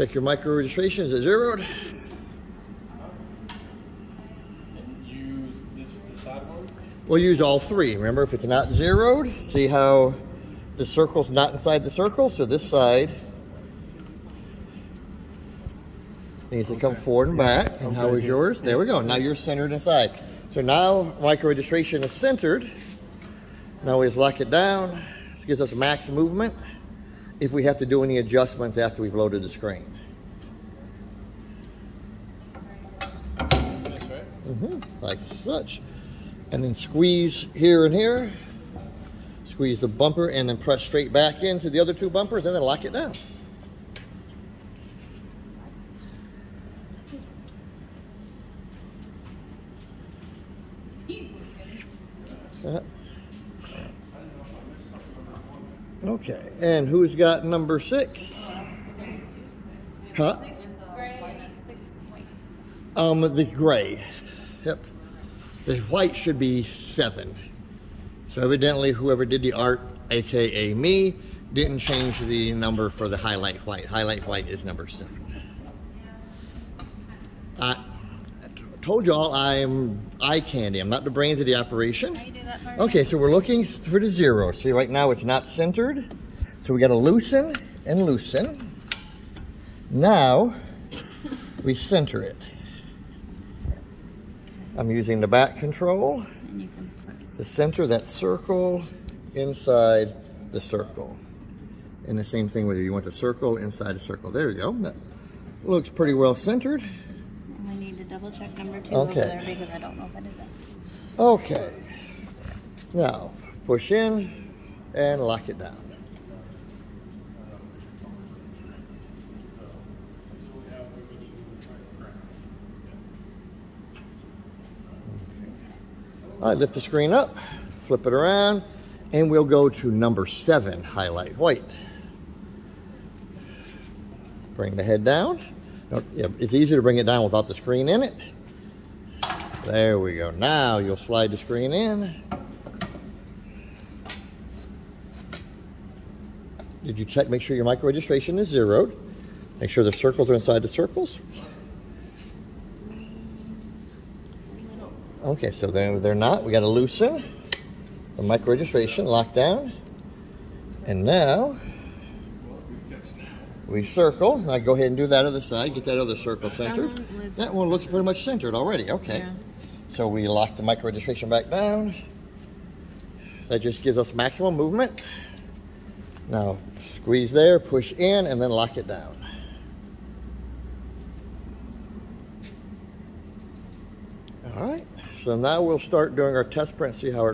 Check your micro registration. Is it zeroed? Use this the. We'll use all three. Remember, if it's not zeroed, see how the circle's not inside the circle? So this side needs to come forward and back. And how Okay. is yours? There we go. Now you're centered inside. So now micro registration is centered. Now we just lock it down. This gives us max movement if we have to do any adjustments after we've loaded the screen. That's right. hmm like such. And then squeeze here and here. Squeeze the bumper and then press straight back into the other two bumpers and then lock it down. Uh, Okay, and who's got number six? Huh? Um, the gray. Yep. The white should be seven. So evidently whoever did the art, AKA me, didn't change the number for the highlight white. Highlight white is number seven. I told y'all I'm eye candy. I'm not the brains of the operation. How you do that, Mark? Okay, so we're looking for the zero. See, right now it's not centered. So we got to loosen and loosen. Now we center it. I'm using the back control And you can put to center that circle inside the circle. And the same thing whether you want the circle inside a circle. There you go. That looks pretty well centered. And we need to double check number two Okay. over there because I don't know if I did that. Okay. Now, push in and lock it down. All right, lift the screen up, flip it around, and we'll go to number seven, highlight white. Bring the head down. It's easier to bring it down without the screen in it. There we go. Now you'll slide the screen in. Did you check, make sure your micro registration is zeroed? Make sure the circles are inside the circles. Okay, so they're, they're not. We got to loosen the micro registration, lock down. And now we circle. Now go ahead and do that other side. Get that other circle centered. one was- That one looks pretty much centered already. Okay. Yeah. So we lock the micro registration back down. That just gives us maximum movement. Now squeeze there, push in, and then lock it down. All right. So now we'll start doing our test print, see how it